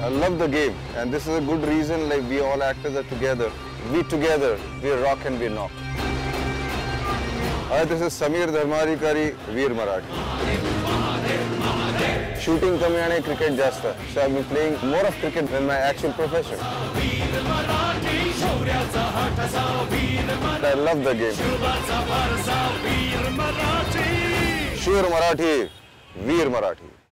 I love the game, and this is a good reason. Like we all actors are together. We together, we rock and we knock. Hi, this is Sameer Dharmadhikari, Veer Marathi. Shooting कमी cricket जास्त. So I've been playing more of cricket than my actual profession. I love the game. Sure Marathi, Veer Marathi.